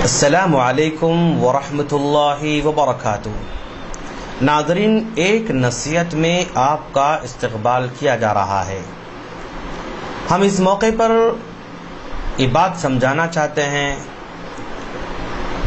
السلام علیکم ورحمۃ اللہ وبرکاتہ۔ ناظرین، ایک نصیحت میں آپ کا استقبال کیا جا رہا ہے۔ ہم اس موقع پر یہ بات سمجھانا چاہتے ہیں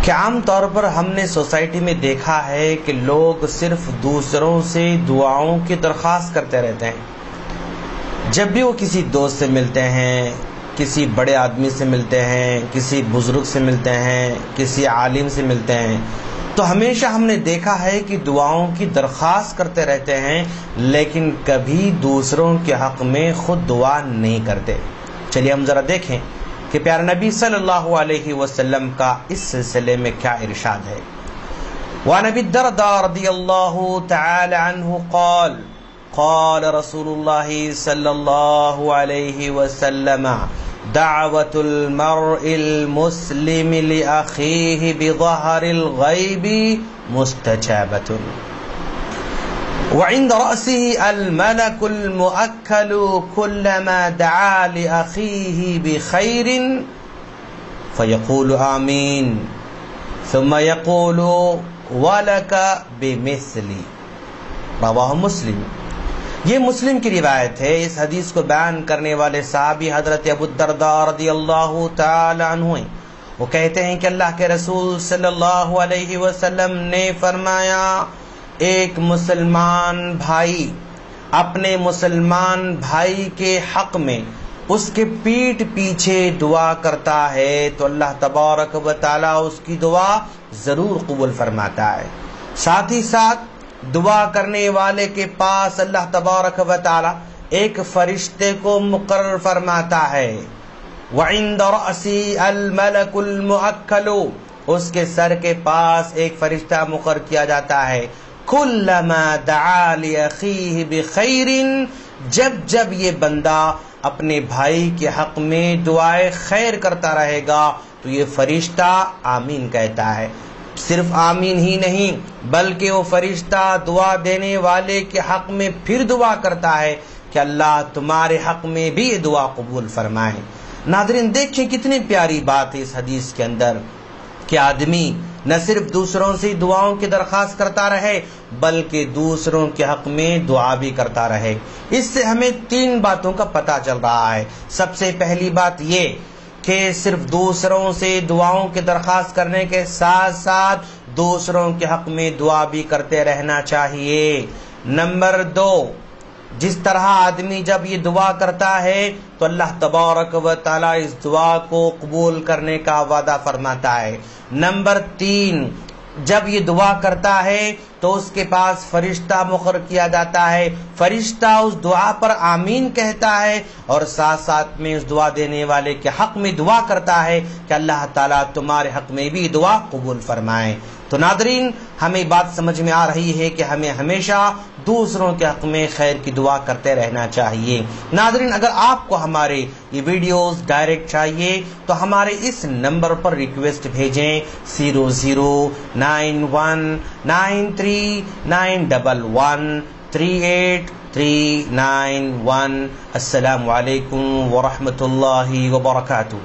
کہ عام طور پر ہم نے سوسائٹی میں دیکھا ہے کہ لوگ صرف دوسروں سے دعاؤں کی درخواست کرتے رہتے ہیں۔ جب بھی وہ کسی دوست سے ملتے ہیں کسی بڑے آدمی سے ملتے ہیں، کسی بزرگ سے ملتے ہیں، کسی عالم سے ملتے ہیں۔ تو ہمیشہ ہم نے دیکھا ہے کہ دعاؤں کی درخواست کرتے رہتے ہیں، لیکن کبھی دوسروں کے حق میں خود دعا نہیں کرتے۔ چلیے ہم ذرا دیکھیں کہ پیار نبی صلی اللہ علیہ وسلم کا اس سلسلے میں کیا ارشاد ہے۔ وعن ابی الدرداء رضی اللہ تعالی عنہ قال قال رسول الله صلى الله عليه وسلم دعوة المرء المسلم لأخيه بظهر الغيب مستجابة. وعند رأسه الملك المؤكل كلما دعا لأخيه بخير فيقول آمين. ثم يقول ولك بمثلي. رواه مسلم. یہ مسلم کی روایت ہے، اس حدیث کو بیان کرنے والے صحابی حضرت ابو رضی اللہ تعالی عنہ وہ کہتے ہیں کہ اللہ کے رسول صلی اللہ علیہ وسلم نے فرمایا، ایک مسلمان بھائی، اپنے مسلمان بھائی کے حق میں اس کے پیٹ پیچھے دعا کرتا ہے تو اللہ تبارک و تعالی اس کی دعا ضرور قبول فرماتا ہے۔ ساتھ ہی ساتھ دعا کرنے والے کے پاس اللہ تبارک و تعالی ایک فرشتے کو مقرر فرماتا ہے۔ وعند رأسی الملک المعکل اس کے سر کے پاس ایک فرشتہ مقرر کیا جاتا ہے۔ کلما دعا لأخیہ بخیر جب جب یہ بندہ اپنے بھائی کے حق میں دعائے خیر کرتا رہے گا تو یہ فرشتہ آمین کہتا ہے۔ صرف آمین ہی نہیں، بلکہ وہ فرشتہ دعا دینے والے کے حق میں پھر دعا کرتا ہے کہ اللہ تمہارے حق میں بھی یہ دعا قبول فرمائے۔ ناظرین، دیکھیں کتنی پیاری بات ہے اس حدیث کے اندر کہ آدمی نہ صرف دوسروں سے دعاؤں کی درخواست کرتا رہے، بلکہ دوسروں کے حق میں دعا بھی کرتا رہے۔ اس سے ہمیں تین باتوں کا پتہ چل رہا ہے۔ سب سے پہلی بات یہ کہ صرف دوسروں سے دعاؤں کی درخواست کرنے کے ساتھ ساتھ دوسروں کے حق میں دعا بھی کرتے رہنا چاہیے۔ نمبر دو، جس طرح آدمی جب یہ دعا کرتا ہے تو اللہ تبارک و تعالی اس دعا کو قبول کرنے کا وعدہ فرماتا ہے۔ نمبر تین، جب یہ دعا کرتا ہے تو اس کے پاس فرشتہ مقرر کیا جاتا ہے۔ فرشتہ اس دعا پر آمین کہتا ہے اور ساتھ ساتھ میں اس دعا دینے والے کے حق میں دعا کرتا ہے کہ اللہ تعالیٰ تمہارے حق میں بھی دعا قبول فرمائے۔ تو ناظرین، ہمیں بات سمجھ میں آ رہی ہے کہ ہمیں ہمیشہ دوسروں کے حق میں خیر کی دعا کرتے رہنا چاہیے۔ ناظرین، اگر آپ کو ہمارے یہ ویڈیوز ڈائریکٹ چاہیے تو ہمارے اس نمبر پر ریکویسٹ بھیجیں۔ Zero zero nine one nine three three nine double one three eight three nine one السلام علیکم ورحمۃ اللہ وبرکاتہ